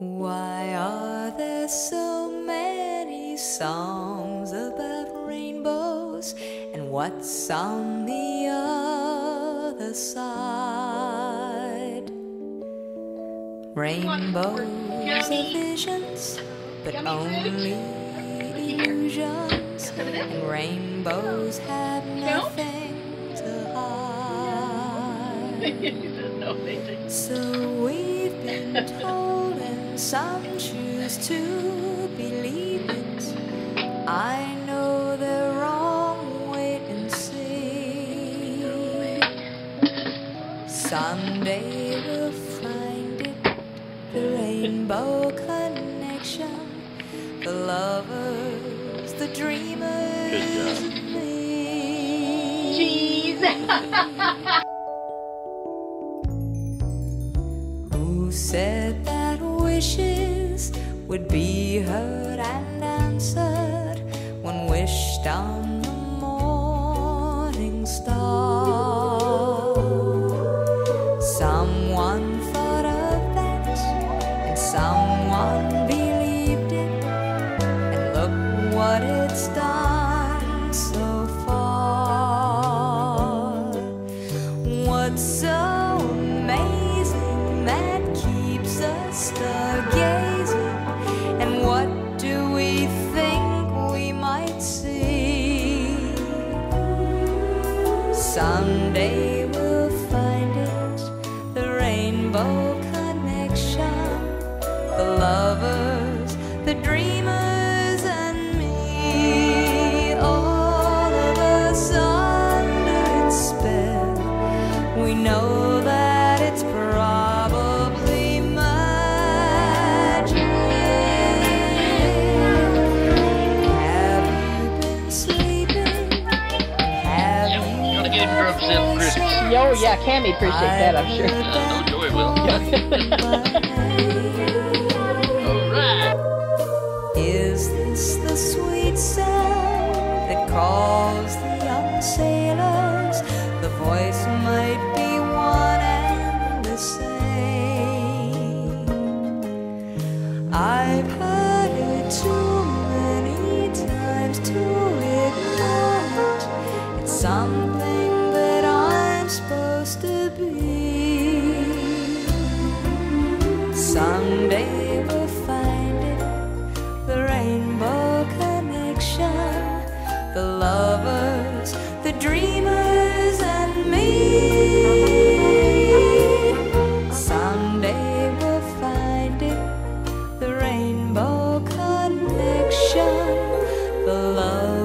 Why are there so many songs about rainbows? And what's on the other side? Rainbows are visions, but only illusions. And rainbows have nothing to hide. So we've been told, some choose to believe it. I know they're wrong, wait and see. Someday we'll find it, the rainbow connection, the lovers, the dreamers, Good job. and. Who said that wishes would be heard and answered when wished on the morning star? Someone thought of that, and someone believed it, and look what it's done so far. What's so amazing that keeps us stargazing? We know that it's probably magic. Have you been sleeping? Have you You want to get him for himself for Christmas? Yo, yeah, Cammy appreciate that, I'm sure. Uh, no Joy will. Alright. Is this the sweet sound that calls the young sailors? the voice might be one and the same. I've heard it too many times to ignore it. It's something that I'm supposed to be. Someday. Là